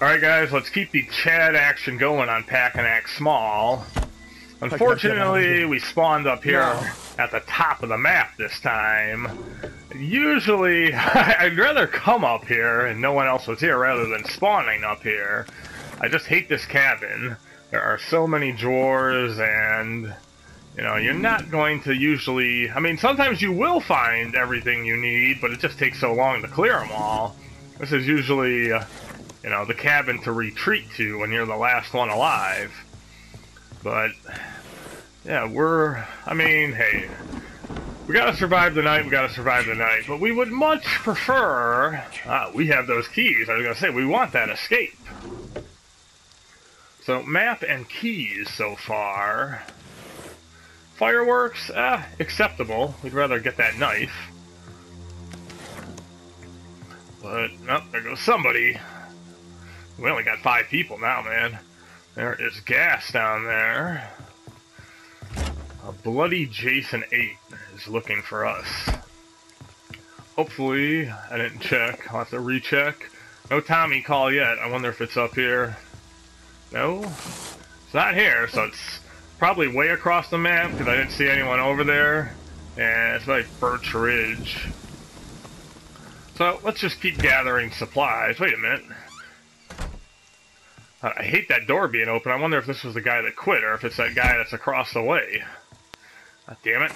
Alright guys, let's keep the Chad action going on Packanack Small. Unfortunately, we spawned up here No. at the top of the map this time. Usually, I'd rather come up here and no one else was here rather than spawning up here. I just hate this cabin. There are so many drawers and, you know, you're not going to usually... I mean, sometimes you will find everything you need, but it just takes so long to clear them all. This is usually, uh, you know, the cabin to retreat to when you're the last one alive. But, yeah, we're... I mean, hey, we gotta survive the night, we gotta survive the night, but we would much prefer... Ah, we have those keys. I was gonna say, we want that escape. So, map and keys so far. Fireworks, ah, acceptable. We'd rather get that knife. But, oh, there goes somebody. We only got five people now, man. There is gas down there. A bloody Jason 8 is looking for us. Hopefully, I didn't check. I'll have to recheck. No Tommy call yet. I wonder if it's up here. No? It's not here, so it's probably way across the map because I didn't see anyone over there. And it's like Birch Ridge. So let's just keep gathering supplies. Wait a minute. I hate that door being open. I wonder if this was the guy that quit or if it's that guy that's across the way. God damn it.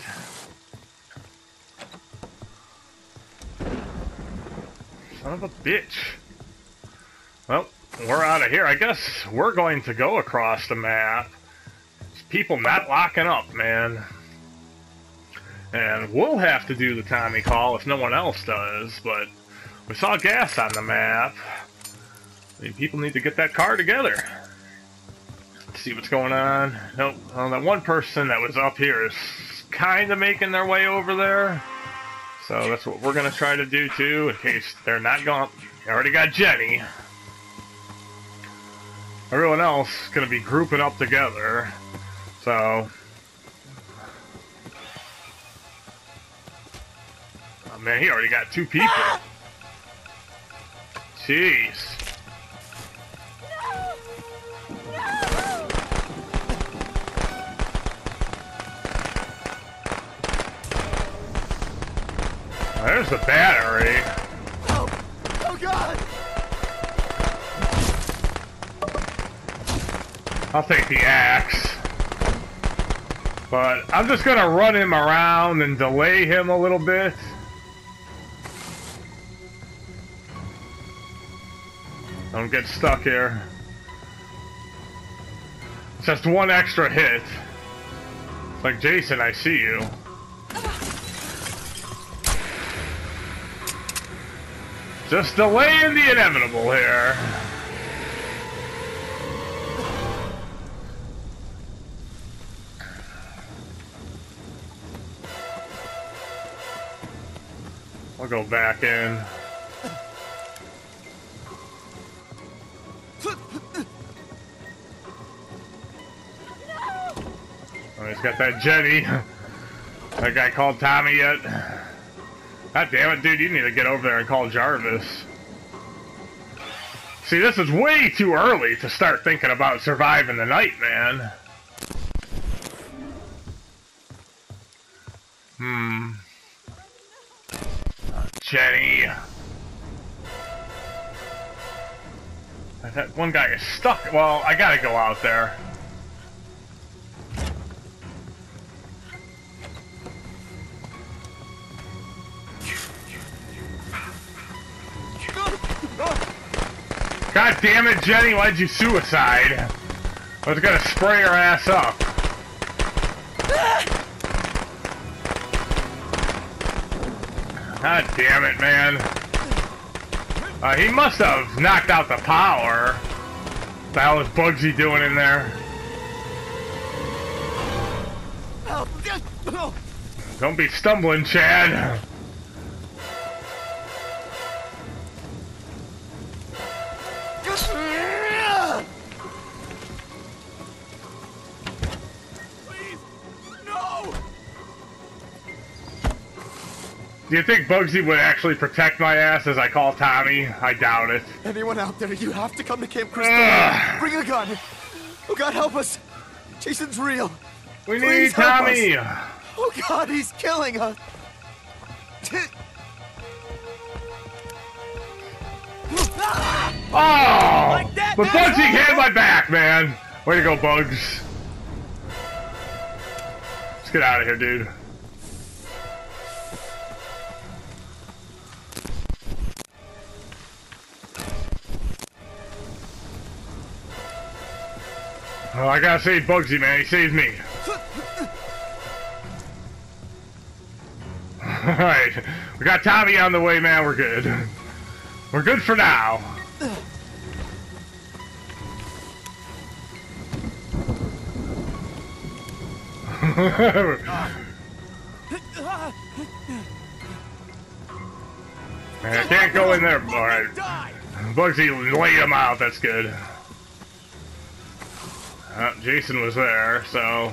Son of a bitch. Well, we're out of here. I guess we're going to go across the map. There's people not locking up, man. And we'll have to do the Tommy call if no one else does, but we saw gas on the map. I mean, people need to get that car together. Let's see what's going on. Nope. Well, that one person that was up here is kind of making their way over there. So that's what we're going to try to do too, in case they're not going. I already got Jenny. Everyone else is going to be grouping up together. So. Oh man, he already got two people. Ah! Jeez. There's the battery. Oh, oh God! I'll take the axe. But I'm just gonna run him around and delay him a little bit. Don't get stuck here. Just one extra hit. It's like, Jason, I see you. Just delaying the inevitable here. I'll go back in. Oh, he's got that jetty. That guy called Tommy yet? God damn it, dude, you need to get over there and call Jarvis. See, this is way too early to start thinking about surviving the night, man. Hmm. Uh, Jenny. That one guy is stuck. Well, I gotta go out there. Damn it, Jenny, why'd you suicide? I was gonna spray her ass up. God damn it, man. Uh, he must have knocked out the power. What the hell is Buggzy doing in there? Don't be stumbling, Chad. Do you think Buggzy would actually protect my ass as I call Tommy? I doubt it. Anyone out there, you have to come to Camp Crystal. Ugh. Bring a gun. Oh God, help us. Jason's real. We need Please help Tommy! Oh God, he's killing us. Oh! Like that, but that- Buggzy had my back, man! Way to go, Bugs. Let's get out of here, dude. Oh, I gotta save Buggzy, man. He saved me. Alright. We got Tommy on the way, man. We're good. We're good for now. Man, I can't go in there. Alright. Buggzy laid him out, that's good. Uh, Jason was there, so...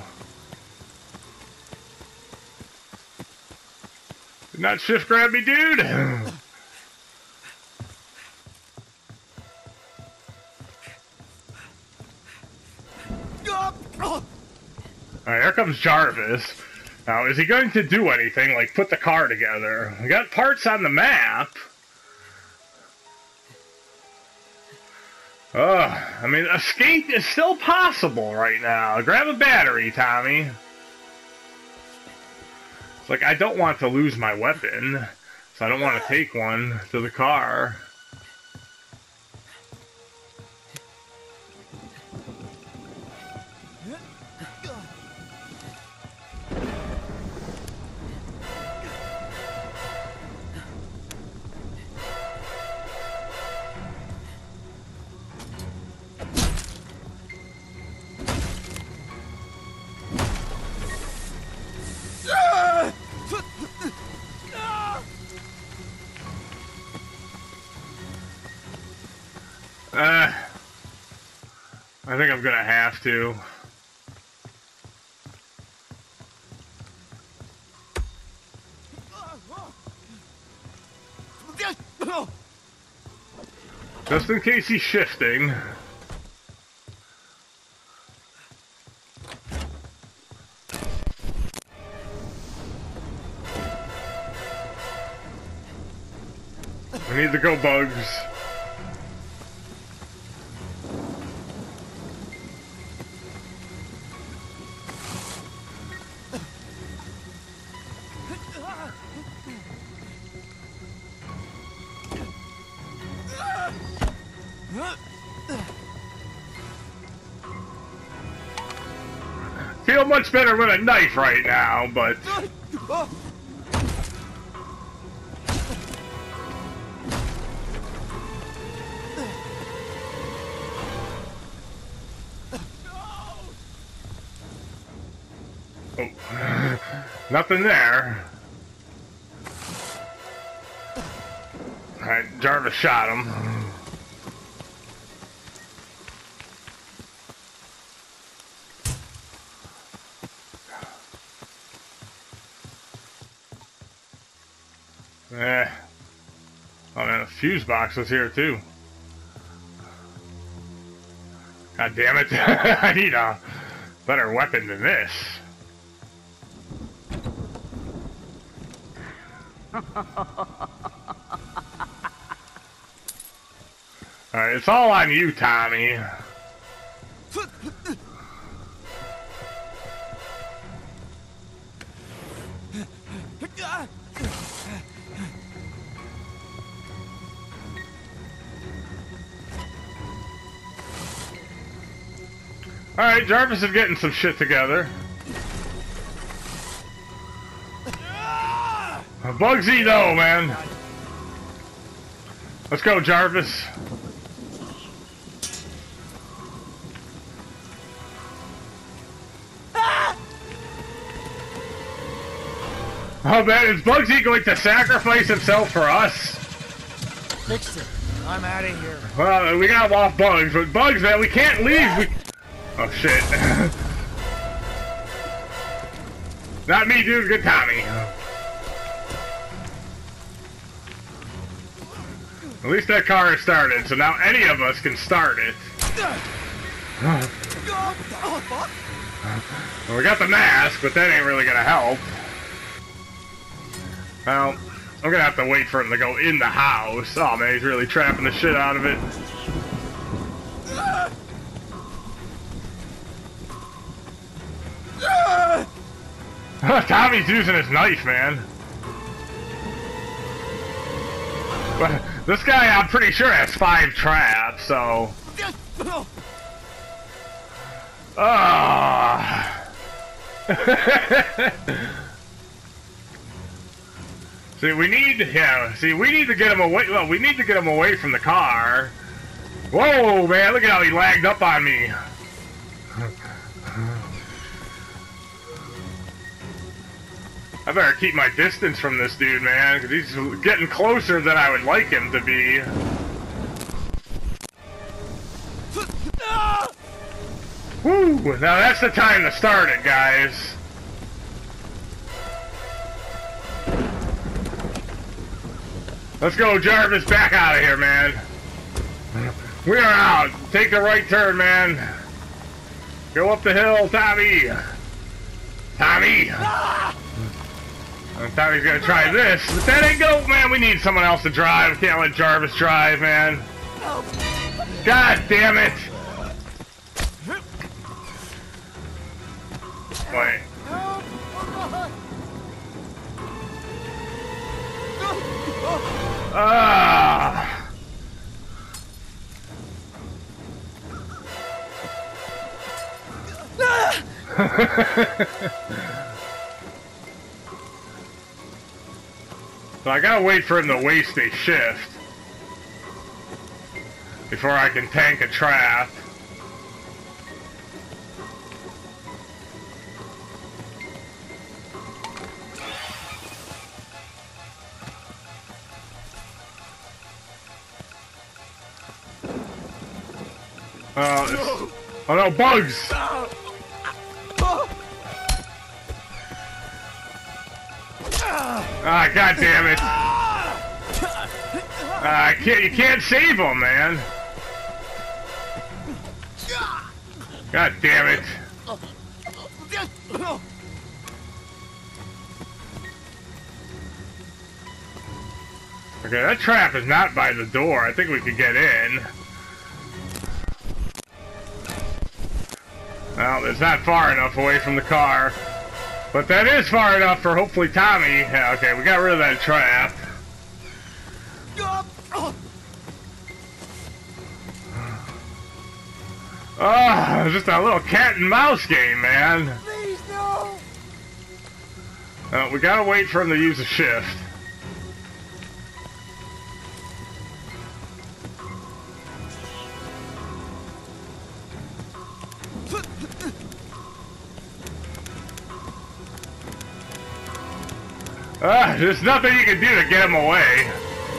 Did not shift grab me, dude! Alright, here comes Jarvis. Now, is he going to do anything, like put the car together? We got parts on the map. Ugh, I mean, escape is still possible right now. Grab a battery, Tommy. It's like, I don't want to lose my weapon, so I don't want to take one to the car. Gonna have to. Oh. Just in case he's shifting. Much better with a knife right now, but Oh. nothing there. Alright, Jarvis shot him. Eh. Oh man, the fuse box is here too. God damn it. I need a better weapon than this. Alright, it's all on you, Tommy. Jarvis is getting some shit together. Buggzy, no, man. Let's go, Jarvis. Ah! Oh man, is Buggzy going to sacrifice himself for us? Fixed it. I'm out of here. Well, we got off Bugs, but Bugs, man, we can't leave. We... Oh shit. Not me, dude. Good Tommy. At least that car has started, so now any of us can start it. Well, we got the mask, but that ain't really gonna help. Well, I'm gonna have to wait for him to go in the house. Oh man, he's really trapping the shit out of it. Tommy's using his knife, man. But this guy, I'm pretty sure, has five traps, so... Ah. see, we need, yeah. See, we need to get him away. Well, we need to get him away from the car. Whoa, man! Look at how he lagged up on me. I better keep my distance from this dude, man, because he's getting closer than I would like him to be. Woo! Now that's the time to start it, guys. Let's go, Jarvis, back out of here, man. We are out. Take the right turn, man. Go up the hill, Tommy. Tommy. Tommy's gonna try this, but that ain't go, man. We need someone else to drive. Can't let Jarvis drive, man. God damn it. Wait. Ah. so I gotta wait for him to waste a shift before I can tank a trap. Uh, oh no, bugs! Ah, god damn it! Ah, can't, you can't save them, man! God damn it! Okay, that trap is not by the door. I think we could get in. Well, it's not far enough away from the car. But that is far enough for hopefully Tommy. Yeah, okay, we got rid of that trap. Oh, just a little cat and mouse game, man. Please, no! Uh, we gotta wait for him to use a shift. Ah, there's nothing you can do to get him away.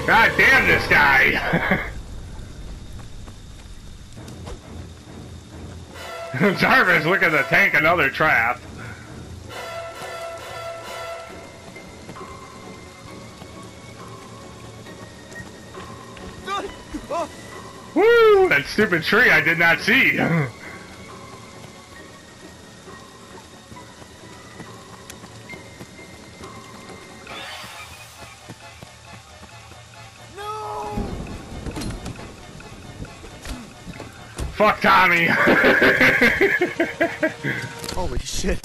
God damn this guy! Jarvis looking to tank another trap. Woo! That stupid tree I did not see. Fuck Tommy. Holy shit.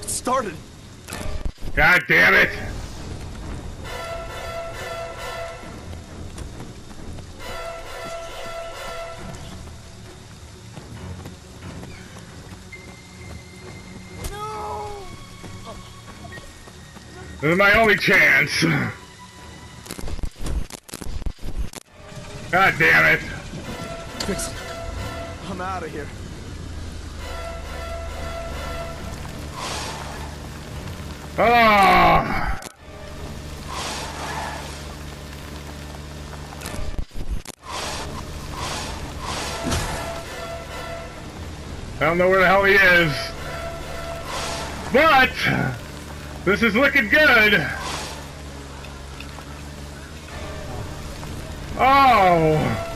It started. God damn it. No! This is my only chance. God damn it. I'm out of here. Oh. I don't know where the hell he is. But this is looking good. Oh!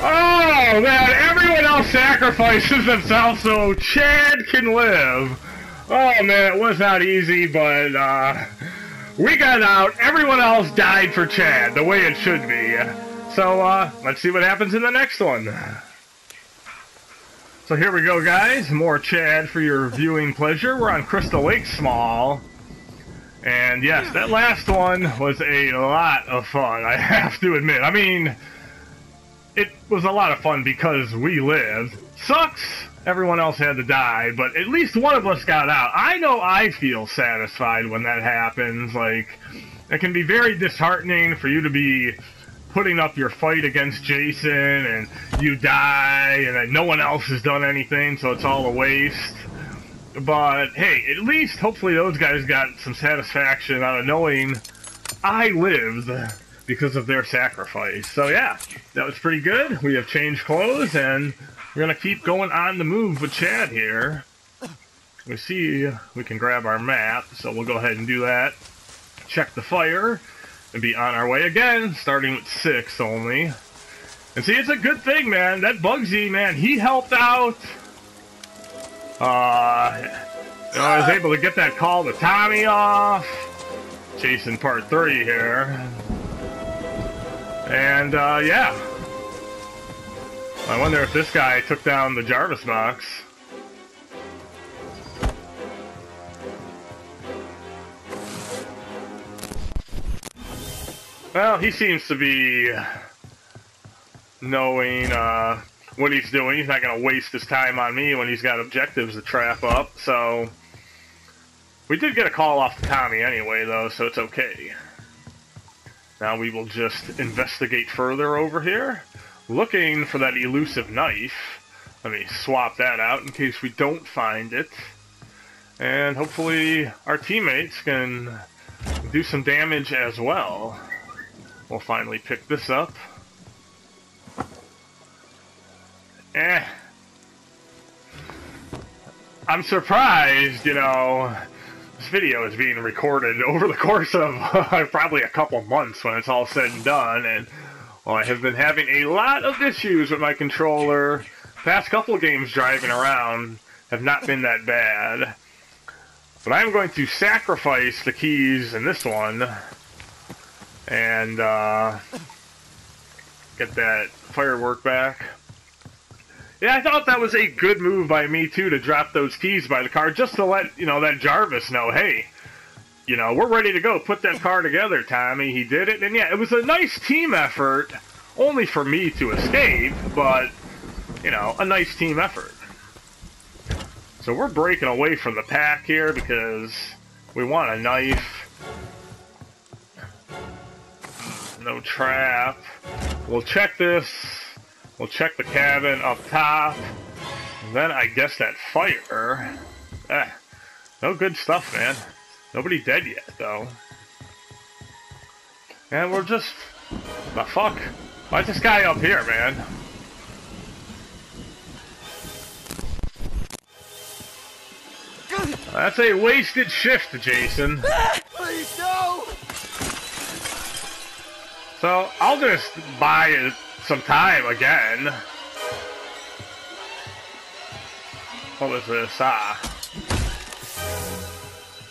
Oh, man, everyone else sacrifices themselves so Chad can live. Oh, man, it was not easy, but, uh, we got out. Everyone else died for Chad, the way it should be. So, uh, let's see what happens in the next one. So here we go, guys. More Chad for your viewing pleasure. We're on Crystal Lake Small. And yes, that last one was a lot of fun, I have to admit. I mean, it was a lot of fun because we lived. Sucks everyone else had to die, but at least one of us got out. I know I feel satisfied when that happens. Like, it can be very disheartening for you to be putting up your fight against Jason and you die and no one else has done anything, so it's all a waste. But hey, at least hopefully those guys got some satisfaction out of knowing I lived because of their sacrifice. So yeah, that was pretty good. We have changed clothes and we're gonna keep going on the move with Chad here. We see we can grab our map, so we'll go ahead and do that. Check the fire and be on our way again, starting with six only. And see, it's a good thing, man. That Buggzy, man, he helped out. Uh, I was able to get that call to Tommy off. Chasing part three here. And, uh, yeah. I wonder if this guy took down the Jarvis box. Well, he seems to be knowing uh, what he's doing. He's not going to waste his time on me when he's got objectives to trap up. So we did get a call off to Tommy anyway, though, so it's okay. Now we will just investigate further over here, looking for that elusive knife. Let me swap that out in case we don't find it. And hopefully our teammates can do some damage as well. We'll finally pick this up. Eh. I'm surprised, you know, this video is being recorded over the course of uh, probably a couple months when it's all said and done, and well, I have been having a lot of issues with my controller. Past couple games driving around have not been that bad. But I'm going to sacrifice the keys in this one and uh, get that firework back. Yeah, I thought that was a good move by me too to drop those keys by the car, just to let you know that Jarvis know, hey, you know, we're ready to go. Put that car together, Tommy. He did it, and yeah, it was a nice team effort, only for me to escape, but you know, a nice team effort. So we're breaking away from the pack here because we want a knife. No trap. We'll check this We'll check the cabin up top. And then I guess that fire. Eh, no good stuff, man. Nobody dead yet, though. And we're just... The fuck? Why's this guy up here, man? That's a wasted shift, Jason. Please, no! So, I'll just buy it some time again. What was this? Ah.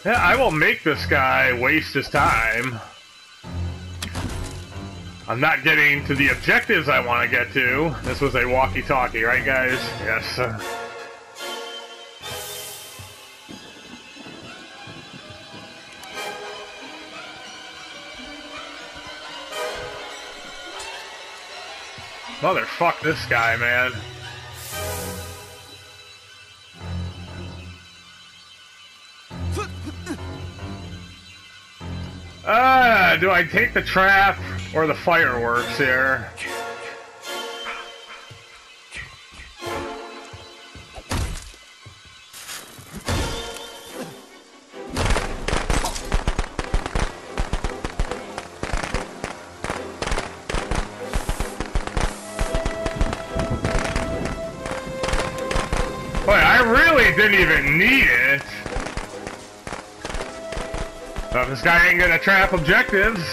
Yeah, I will make this guy waste his time. I'm not getting to the objectives I want to get to. This was a walkie-talkie, right guys? Yes. Motherfuck this guy, man. Ah, do I take the trap or the fireworks here? Didn't even need it. But this guy ain't gonna trap objectives.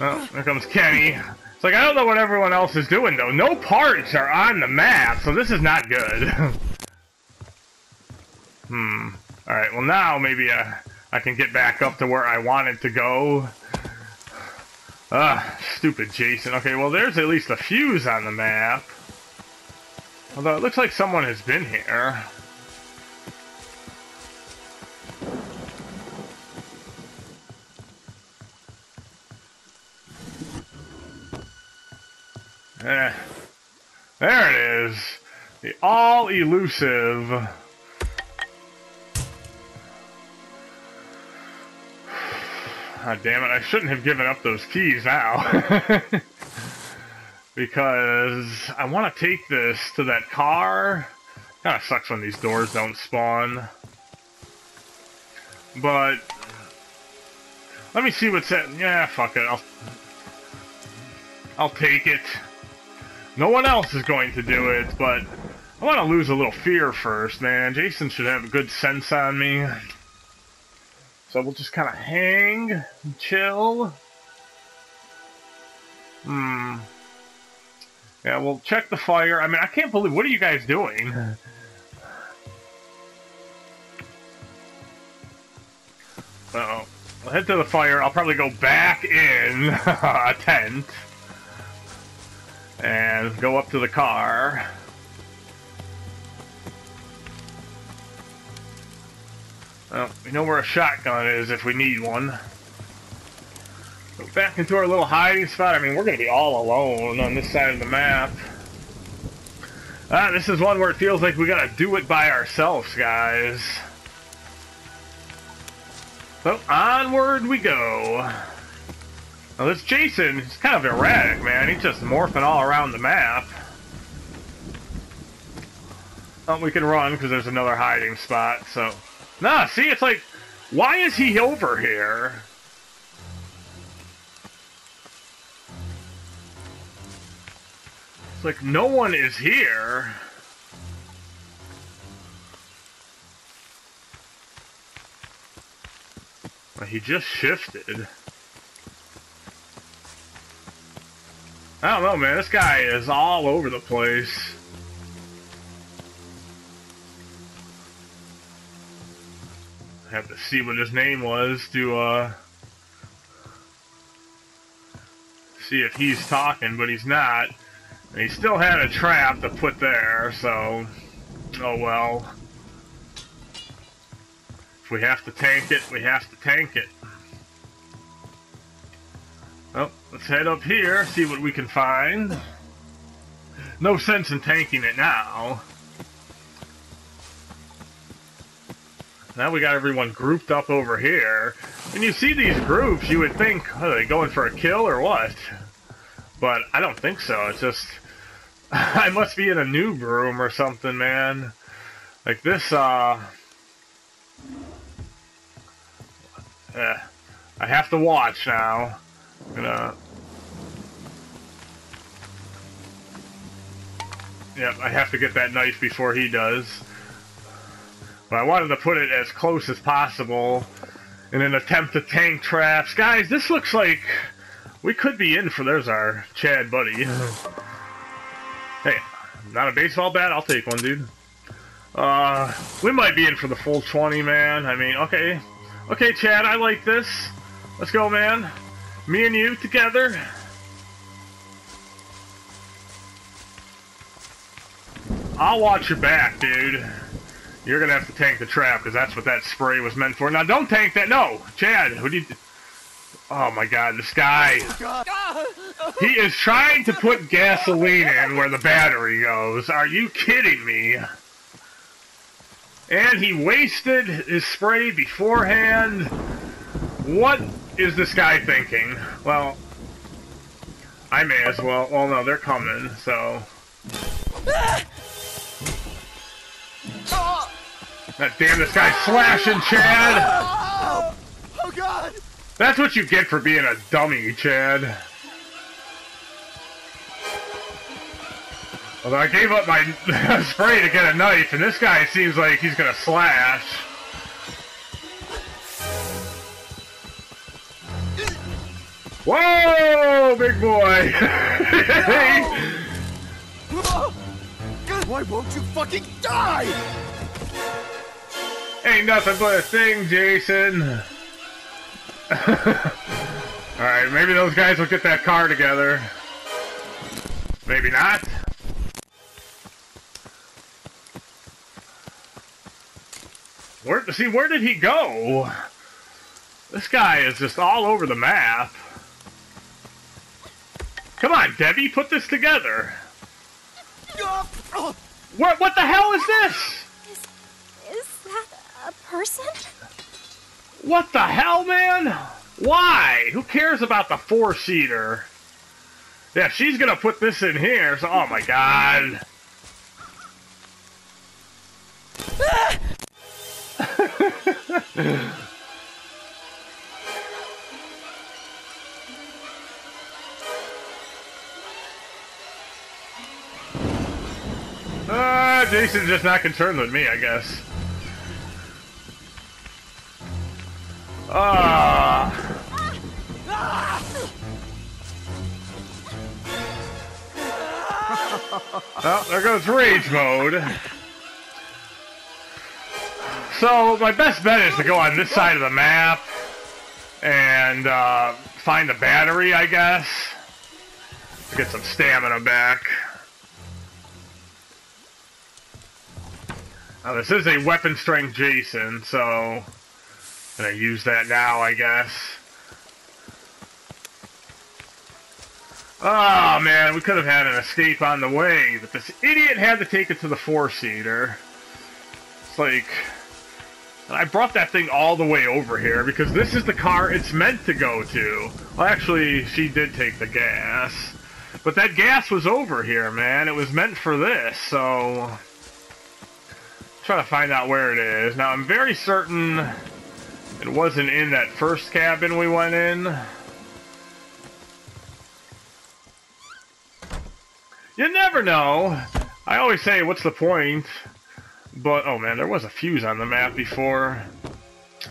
Oh, there comes Kenny. It's like, I don't know what everyone else is doing, though. No parts are on the map, so this is not good. hmm. Alright, well now maybe uh, I can get back up to where I wanted to go. Ah, stupid Jason. Okay, well there's at least a fuse on the map. Although it looks like someone has been here. Eh. There it is. The all elusive. God damn it, I shouldn't have given up those keys now. because I want to take this to that car. Kind of sucks when these doors don't spawn. But let me see what's at. Yeah, fuck it. I'll I'll take it. No one else is going to do it, but I want to lose a little fear first, man. Jason should have a good sense on me. So we'll just kind of hang and chill. Hmm. Yeah, we'll check the fire. I mean, I can't believe... What are you guys doing? Uh-oh. I'll head to the fire. I'll probably go back in a tent and go up to the car. Well, we know where a shotgun is if we need one. Go back into our little hiding spot. I mean, we're going to be all alone on this side of the map. Ah, this is one where it feels like we got to do it by ourselves, guys. So, onward we go. Now this Jason, he's kind of erratic, man. He's just morphing all around the map. Oh, we can run because there's another hiding spot, so... Nah, see, it's like, why is he over here? Like, no one is here. Well, he just shifted. I don't know, man. This guy is all over the place. I have to see what his name was to, uh... See if he's talking, but he's not. And he still had a trap to put there, so... Oh well. If we have to tank it, we have to tank it. Well, let's head up here, see what we can find. No sense in tanking it now. Now we got everyone grouped up over here. When you see these groups, you would think, are they going for a kill or what? But I don't think so. It's just, I must be in a noob room or something, man. Like this, uh... Yeah. I have to watch now. I'm gonna... Yep, I have to get that knife before he does. But I wanted to put it as close as possible in an attempt to tank traps. Guys, this looks like we could be in for... There's our Chad buddy. hey, not a baseball bat? I'll take one, dude. Uh, we might be in for the full 20, man. I mean, okay. Okay, Chad, I like this. Let's go, man. Me and you together. I'll watch your back, dude. You're gonna have to tank the trap, because that's what that spray was meant for. Now, don't tank that. No! Chad, who you... Oh my god, this guy. He is trying to put gasoline in where the battery goes. Are you kidding me? And he wasted his spray beforehand. What is this guy thinking? Well, I may as well. Well, no, they're coming, so... God damn, this guy's slashing, Chad! Oh, oh! That's what you get for being a dummy, Chad. Although I gave up my spray to get a knife, and this guy seems like he's gonna slash. Whoa, big boy! Why won't you fucking die? Ain't nothing but a thing, Jason. Alright, maybe those guys will get that car together. Maybe not. Where, to see, where did he go? This guy is just all over the map. Come on, Debbie, put this together. What, what the hell is this? Is, is that a person? What the hell, man? Why? Who cares about the four-seater? Yeah, she's gonna put this in here, so... Oh, my God. Ah, uh, Jason's just not concerned with me, I guess. Ah. well, there goes rage mode. So, my best bet is to go on this side of the map and uh, find the battery, I guess. To get some stamina back. Now, this is a weapon strength Jason, so I'm gonna use that now, I guess. Oh man, we could have had an escape on the way, but this idiot had to take it to the four-seater. It's like... I brought that thing all the way over here because this is the car it's meant to go to. Well, actually, she did take the gas. But that gas was over here, man. It was meant for this, so... Try to find out where it is. Now, I'm very certain it wasn't in that first cabin we went in. You never know. I always say, what's the point? But, oh man, there was a fuse on the map before.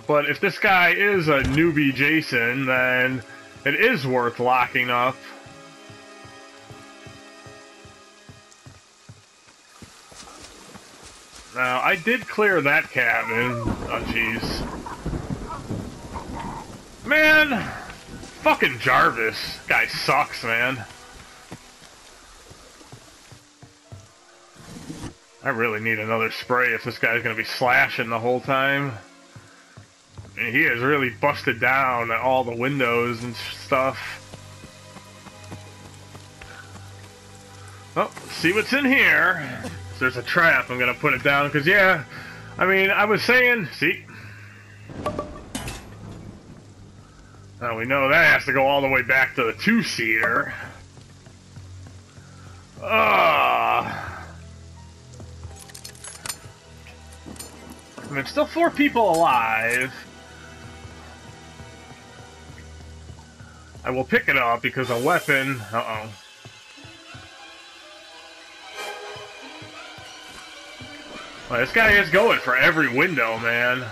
But if this guy is a newbie Jason, then it is worth locking up. Now, I did clear that cabin. Oh, jeez. Man! Fucking Jarvis. Guy sucks, man. I really need another spray if this guy's to be slashing the whole time. And he has really busted down all the windows and stuff. Oh, see what's in here. there's a trap. I'm to put it down because, yeah, I mean, I was saying, see? Now we know that has to go all the way back to the two-seater. Ah. There's still four people alive. I will pick it up because a weapon... Uh-oh. Well, this guy is going for every window, man.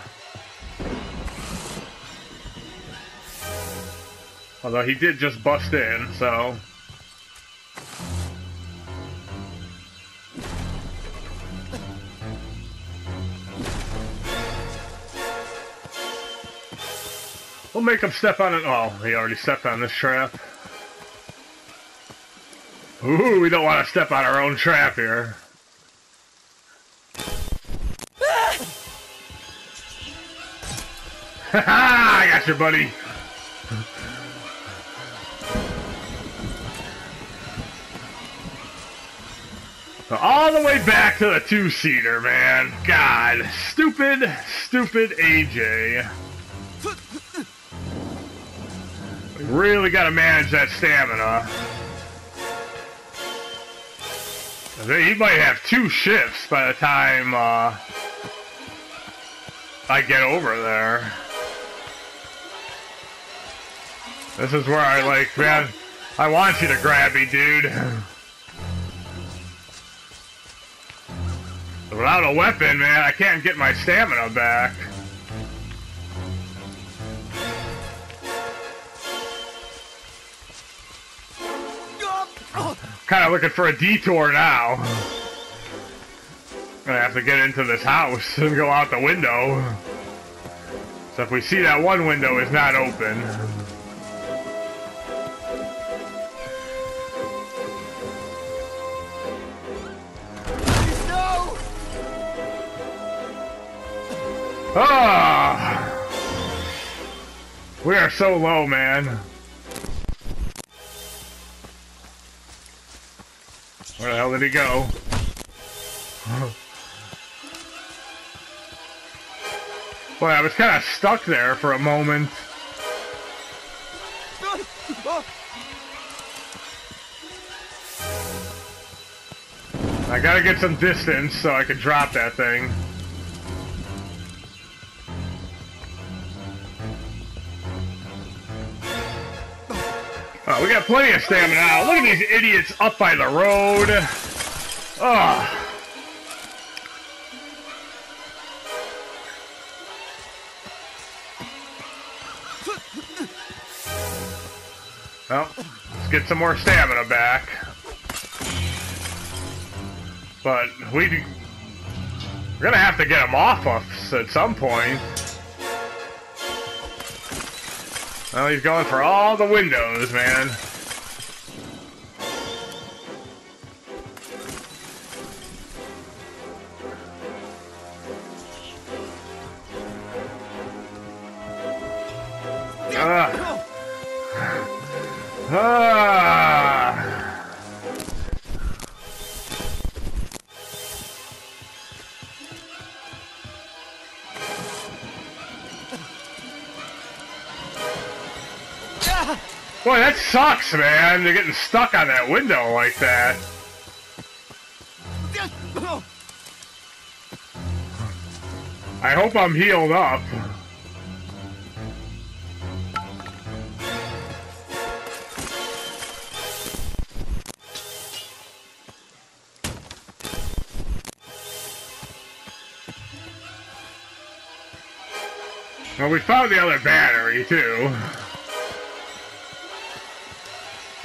Although he did just bust in, so... We'll make him step on it. Oh, he already stepped on this trap. Ooh, we don't want to step on our own trap here. ha! ha! I got you, buddy. All the way back to the two-seater, man. God, stupid, stupid AJ. Really got to manage that stamina. He might have two shifts by the time uh, I get over there. This is where I like, man, I want you to grab me, dude. Without a weapon, man, I can't get my stamina back. Kinda looking for a detour now. Gonna have to get into this house and go out the window. So if we see that one window is not open. Ah! We are so low, man. Where the hell did he go? Boy, I was kind of stuck there for a moment. I gotta get some distance so I can drop that thing. Oh, we got plenty of stamina now. Look at these idiots up by the road. Oh. Well, let's get some more stamina back. But we we're gonna have to get them off us at some point. Well, he's going for all the windows, man. Sucks, man. They're getting stuck on that window like that. I hope I'm healed up. Well, we found the other battery, too.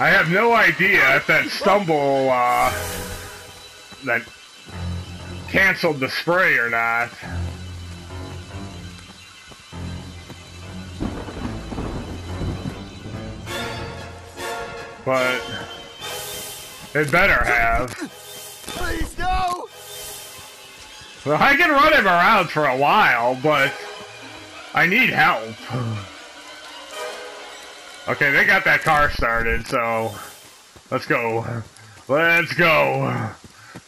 I have no idea if that stumble, uh, that canceled the spray or not. But it better have. Please, no! Well, I can run him around for a while, but I need help. Okay, they got that car started, so let's go. Let's go.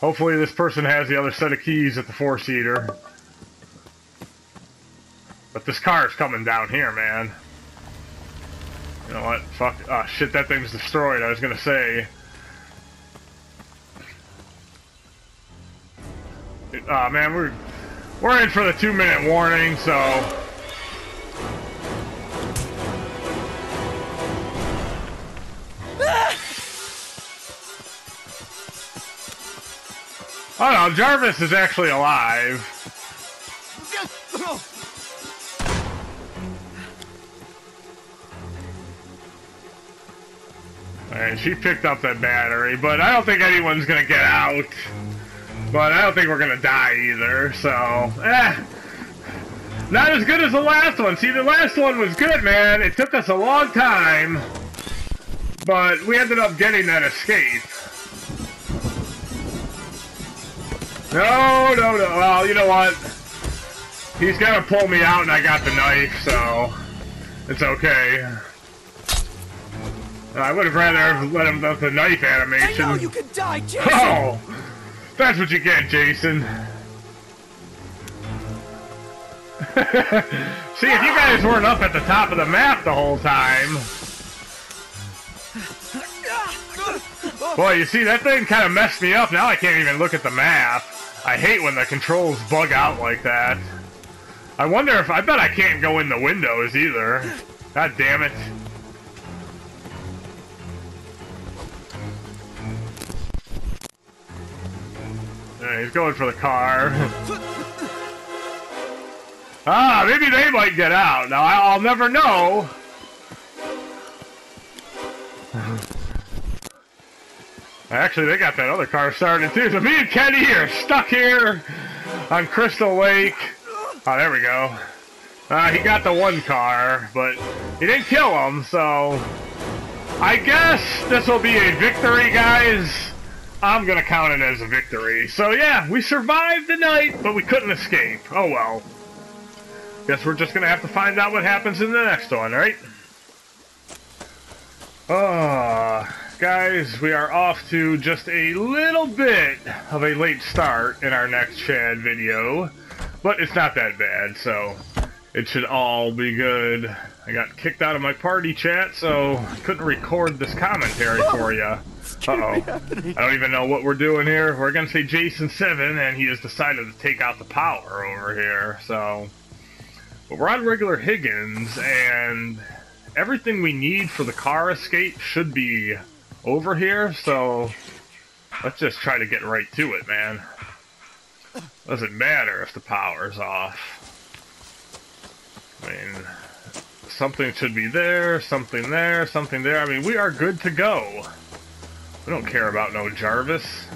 Hopefully this person has the other set of keys at the four-seater. But this car is coming down here, man. You know what? Fuck. Oh, shit, that thing's destroyed. I was gonna say. Ah, man, we're we're in for the two-minute warning, so Oh no, Jarvis is actually alive. And she picked up that battery, but I don't think anyone's gonna get out. But I don't think we're gonna die either, so eh. Not as good as the last one. See, the last one was good, man. It took us a long time, but we ended up getting that escape. No, no, no. Well, you know what? He's gonna pull me out and I got the knife, so it's okay. I would have rather let him do the knife animation. I know you can die, Jason! Oh! That's what you get, Jason. See, if you guys weren't up at the top of the map the whole time... Boy, you see, that thing kind of messed me up. Now I can't even look at the map. I hate when the controls bug out like that. I wonder if... I bet I can't go in the windows either. God damn it. Yeah, he's going for the car. ah, maybe they might get out. Now, I'll never know. Actually, they got that other car started too. So me and Kenny are stuck here on Crystal Lake. Oh, there we go. Uh, he got the one car, but he didn't kill him, so I guess this will be a victory, guys. I'm gonna count it as a victory. So yeah, we survived the night, but we couldn't escape. Oh well. Guess we're just gonna have to find out what happens in the next one, right? Oh, guys, we are off to just a little bit of a late start in our next Chad video, but it's not that bad, so it should all be good. I got kicked out of my party chat, so I couldn't record this commentary for you. Uh-oh. I don't even know what we're doing here. We're gonna say Jason 7, and he has decided to take out the power over here, so... But we're on regular Higgins, and everything we need for the car escape should be over here, so let's just try to get right to it, man. Doesn't matter if the power's off. I mean, something should be there, something there, something there. I mean, we are good to go. We don't care about no Jarvis.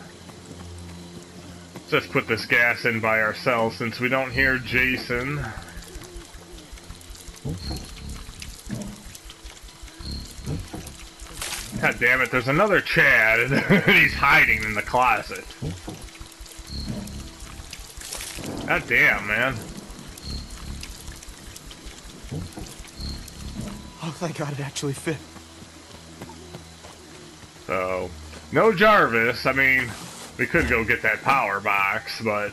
Let's just put this gas in by ourselves since we don't hear Jason. God damn it, there's another Chad. And he's hiding in the closet. God damn, man. Oh, thank God it actually fit. So, no Jarvis. I mean, we could go get that power box, but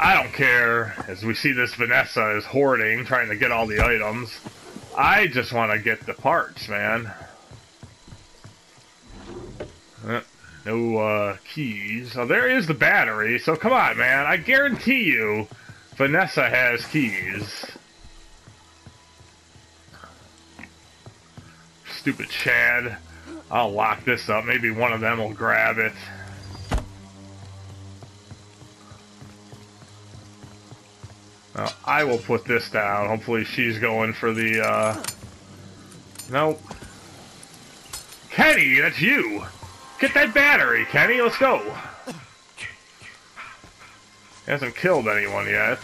I don't care. As we see this Vanessa is hoarding, trying to get all the items. I just want to get the parts, man. Uh, no uh, keys. Oh, there is the battery, so come on, man. I guarantee you Vanessa has keys. Stupid Chad. I'll lock this up. Maybe one of them will grab it. Now, I will put this down. Hopefully she's going for the, uh... Nope. Kenny, that's you! Get that battery, Kenny, let's go! He hasn't killed anyone yet.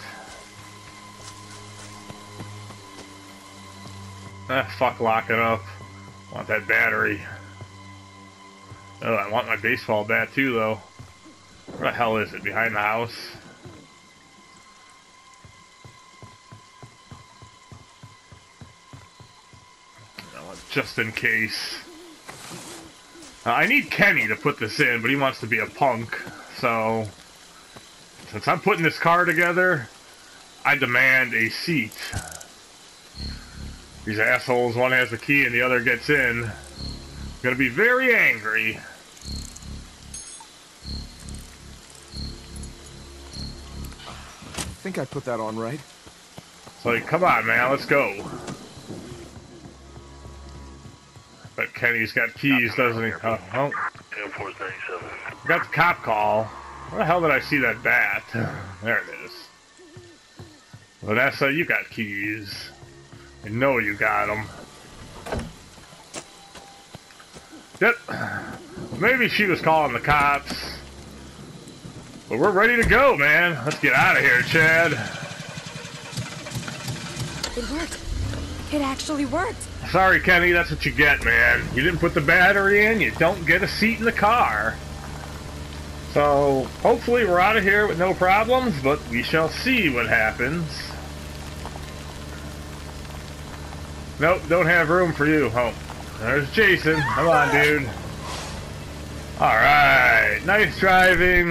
Ah, fuck locking up. Want that battery. Oh, I want my baseball bat too, though. Where the hell is it? Behind the house? Just in case. Uh, I need Kenny to put this in, but he wants to be a punk. So, since I'm putting this car together, I demand a seat. These assholes, one has the key and the other gets in. Gonna be very angry. I think I put that on right. It's like, come on, man, let's go. But Kenny's got keys, doesn't he? Oh, oh. Got the cop call. Where the hell did I see that bat? There it is. Vanessa, you got keys. I know you got them. Yep. Maybe she was calling the cops. But we're ready to go, man. Let's get out of here, Chad. It worked. It actually worked. Sorry, Kenny, that's what you get, man. You didn't put the battery in, you don't get a seat in the car. So, hopefully we're out of here with no problems, but we shall see what happens. Nope, don't have room for you. Oh, there's Jason. Come on, dude. Alright, nice driving.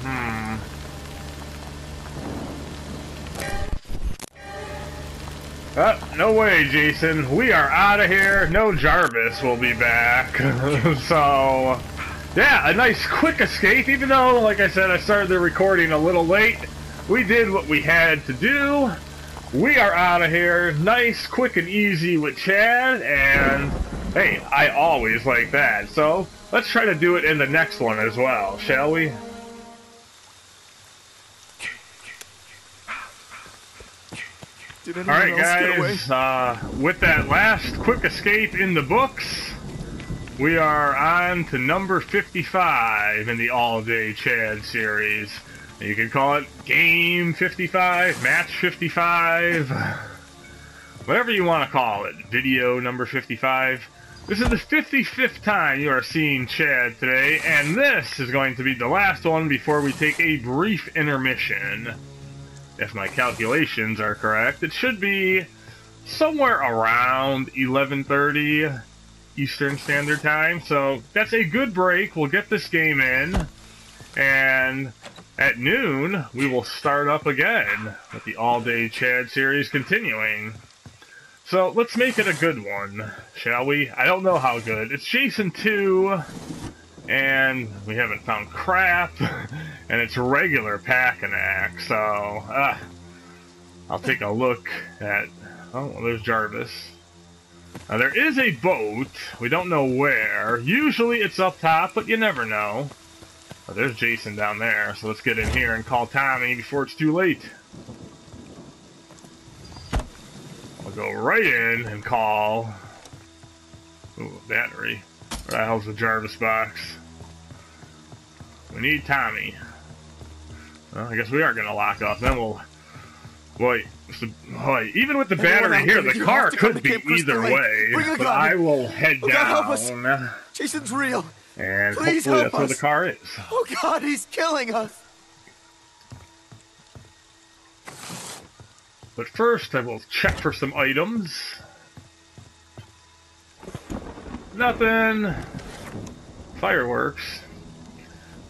Hmm. Oh, no way, Jason. We are out of here. No Jarvis will be back. so, yeah, a nice quick escape, even though, like I said, I started the recording a little late. We did what we had to do. We are out of here. Nice, quick, and easy with Chad, and hey, I always like that. So, let's try to do it in the next one as well, shall we? Did anyone Alright else get away? guys, uh, with that last quick escape in the books, we are on to number 55 in the All Day Chad series. You can call it Game 55, Match 55, whatever you want to call it. Video number 55. This is the 55th time you are seeing Chad today, and this is going to be the last one before we take a brief intermission. If my calculations are correct, it should be somewhere around 11:30 Eastern Standard Time. So that's a good break. We'll get this game in, and at noon we will start up again with the All Day Chad series continuing. So let's make it a good one, shall we? I don't know how good. It's Jason 2, and we haven't found crap, and it's regular Packanack, so uh, I'll take a look at. Oh, well, there's Jarvis. Now, there is a boat. We don't know where. Usually it's up top, but you never know. Oh, there's Jason down there, so let's get in here and call Tommy before it's too late. I'll go right in and call. Ooh, battery. Where the hell's the Jarvis box? We need Tommy. Well, I guess we are gonna lock up. Then we'll. Wait, boy, even with the battery here, the car could be either way. But I will head Oh, God, help us. down, Jason's real. and Please hopefully help that's where the us. car is. Oh God, he's killing us. But first, I will check for some items. Nothing. Fireworks.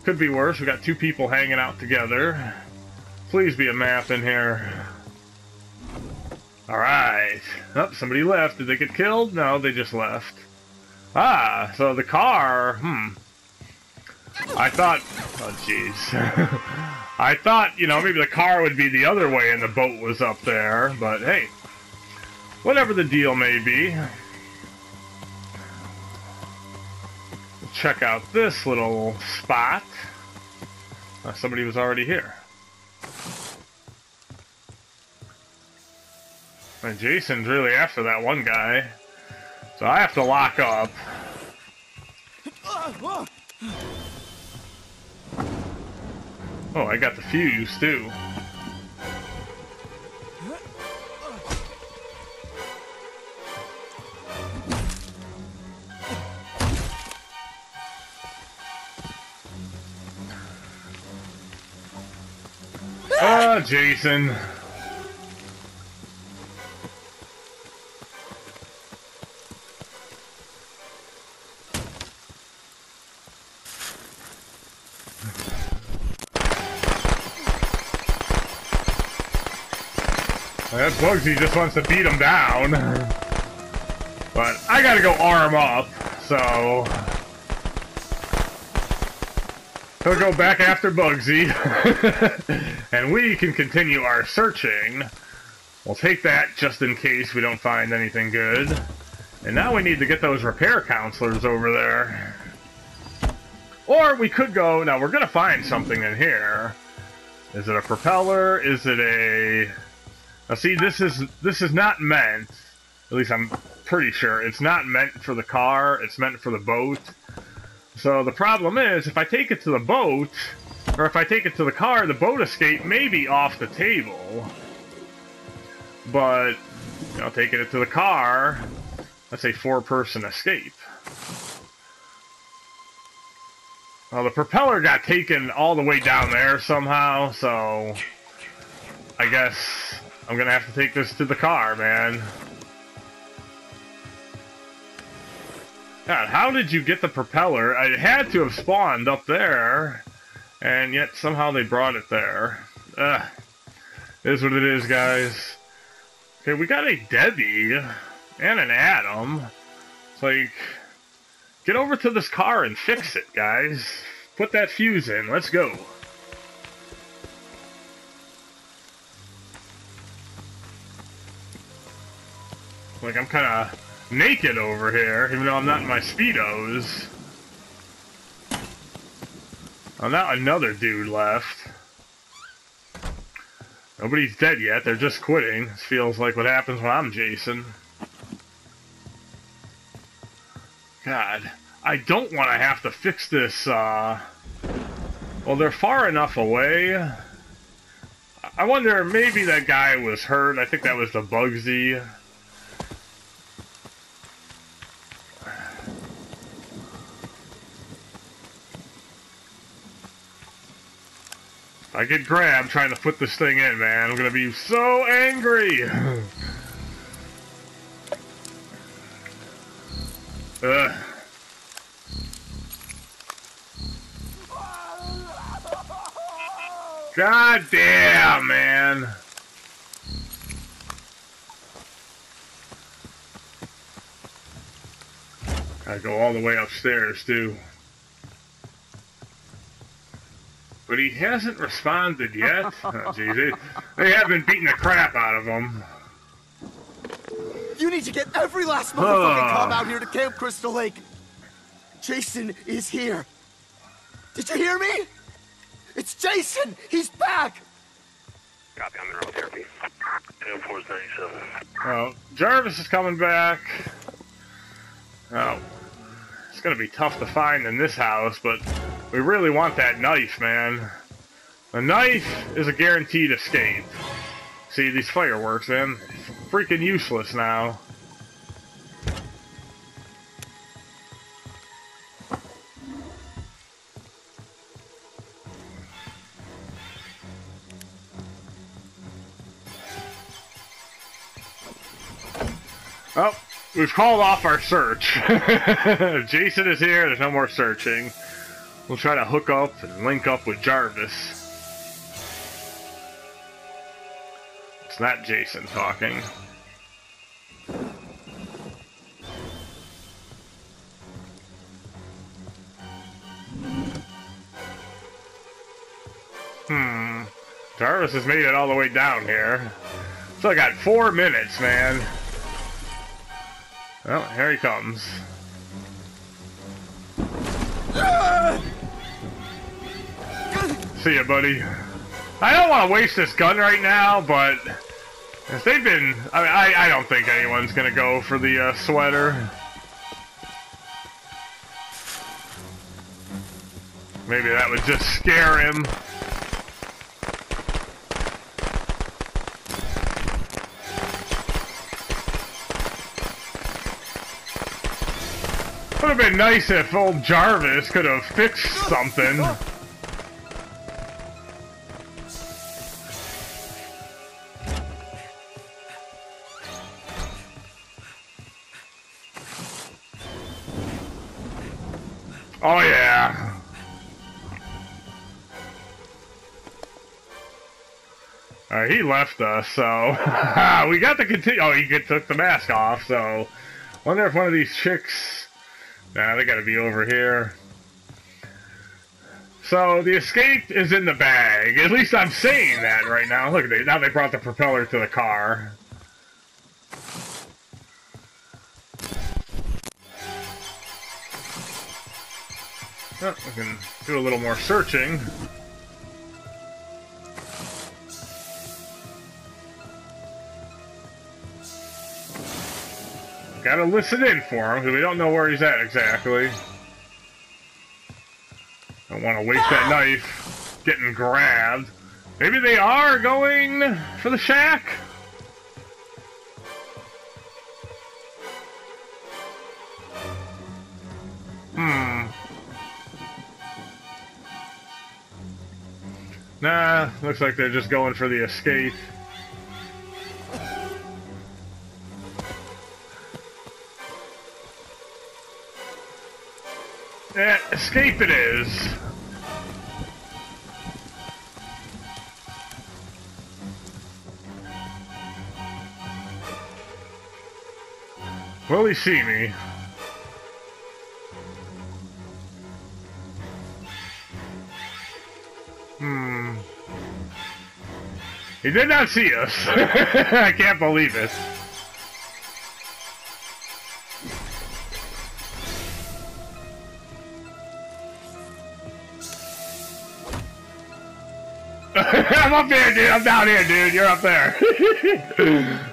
Could be worse. We got two people hanging out together. Please be a map in here. Alright. Oh, somebody left. Did they get killed? No, they just left. Ah, so the car. Hmm. I thought. Oh, jeez. I thought, you know, maybe the car would be the other way and the boat was up there, but hey. Whatever the deal may be. Check out this little spot. Uh, somebody was already here. And Jason's really after that one guy. So I have to lock up. Oh, I got the fuse too. Jason. That Buggzy just wants to beat him down. But I gotta go arm up, so... He'll go back after Buggzy. and we can continue our searching. We'll take that just in case we don't find anything good. And now we need to get those repair counselors over there. Or we could go... Now, we're gonna find something in here. Is it a propeller? Is it a... Now see, this is this is not meant, at least I'm pretty sure, it's not meant for the car, it's meant for the boat. So the problem is, if I take it to the boat, or if I take it to the car, the boat escape may be off the table. But, you know, taking it to the car, that's a four-person escape. Well, the propeller got taken all the way down there somehow, so... I guess I'm gonna have to take this to the car, man. God, how did you get the propeller? I had to have spawned up there, and yet somehow they brought it there. Ugh. It is what it is, guys. Okay, we got a Debbie and an Adam. It's like, get over to this car and fix it, guys. Put that fuse in. Let's go. Like, I'm kind of naked over here, even though I'm not in my Speedos. Oh, now another dude left. Nobody's dead yet, they're just quitting. This feels like what happens when I'm Jason. God. I don't want to have to fix this, uh... Well, they're far enough away. I wonder, maybe that guy was hurt. I think that was the Buggzy. I get grabbed trying to put this thing in, man. I'm gonna be so angry! Ugh. God damn, man. I go all the way upstairs, too. But he hasn't responded yet. oh, geez, they, they have been beating the crap out of him. You need to get every last motherfucking cop out here to Camp Crystal Lake. Jason is here. Did you hear me? It's Jason! He's back! Copy, I'm in remote therapy. Air Force 97. Oh, Jarvis is coming back. Oh, it's gonna be tough to find in this house, but we really want that knife, man. The knife is a guaranteed escape. See, these fireworks, man, freaking useless now. Oh, we've called off our search. Jason is here, there's no more searching. We'll try to hook up and link up with Jarvis. It's not Jason talking. Hmm. Jarvis has made it all the way down here. So I got four minutes, man. Well, here he comes. See ya, buddy. I don't want to waste this gun right now, but if they've been, I, mean, I, I don't think anyone's gonna go for the uh, sweater. Maybe that would just scare him. Would have been nice if old Jarvis could have fixed something. Left us, so we got to continue. Oh, he took the mask off, so wonder if one of these chicks. Nah, they gotta be over here. So the escape is in the bag. At least I'm saying that right now. Look, at they, now they brought the propeller to the car. Oh, we can do a little more searching. Gotta listen in for him, because we don't know where he's at exactly. Don't want to waste that knife getting grabbed. Maybe they are going for the shack? Hmm. Nah, looks like they're just going for the escape. Escape it is. Will he see me? Hmm. He did not see us. I can't believe it. I'm up here, dude. I'm down here, dude. You're up there.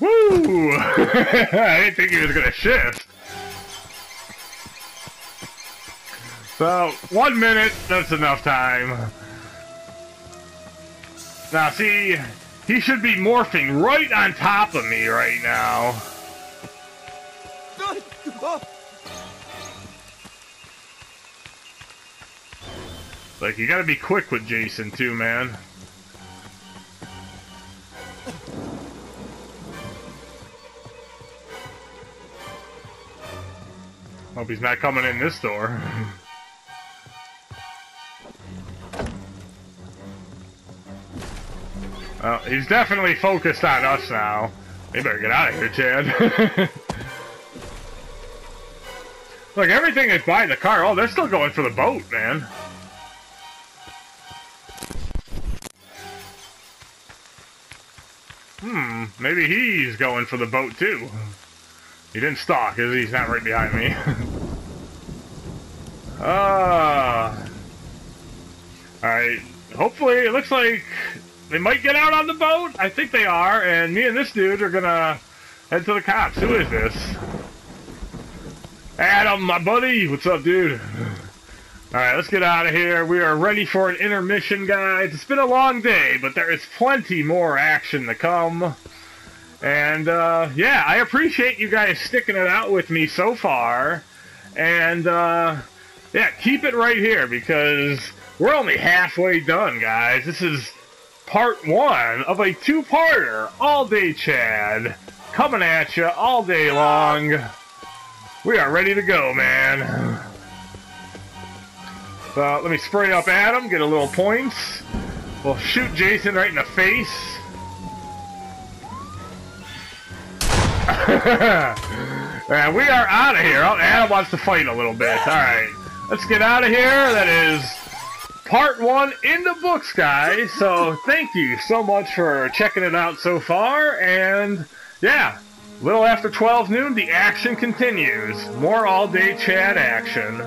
Woo! I didn't think he was gonna shift. So, one minute, that's enough time. Now see, he should be morphing right on top of me right now. Like, you gotta be quick with Jason too, man. Hope he's not coming in this door. Well, he's definitely focused on us now. We better get out of here, Chad. Look, everything is by the car. Oh, they're still going for the boat, man. Hmm, maybe he's going for the boat too. He didn't stalk, is he? He's not right behind me. Ah. Alright, hopefully, it looks like they might get out on the boat. I think they are, and me and this dude are gonna head to the cops. Who is this? Adam, my buddy. What's up, dude? Alright, let's get out of here. We are ready for an intermission, guys. It's been a long day, but there is plenty more action to come. And, uh, yeah, I appreciate you guys sticking it out with me so far. And, uh, yeah, keep it right here because we're only halfway done, guys. This is part one of a two-parter, All Day Chad, coming at you all day long. We are ready to go, man. So let me spray up Adam, get a little points. We'll shoot Jason right in the face. and we are out of here. Oh, Adam wants to fight a little bit. All right, let's get out of here. That is part one in the books, guys. So thank you so much for checking it out so far. And yeah, little after 12 noon, the action continues. More all day Chad action.